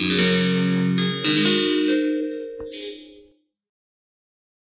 Mm-hmm.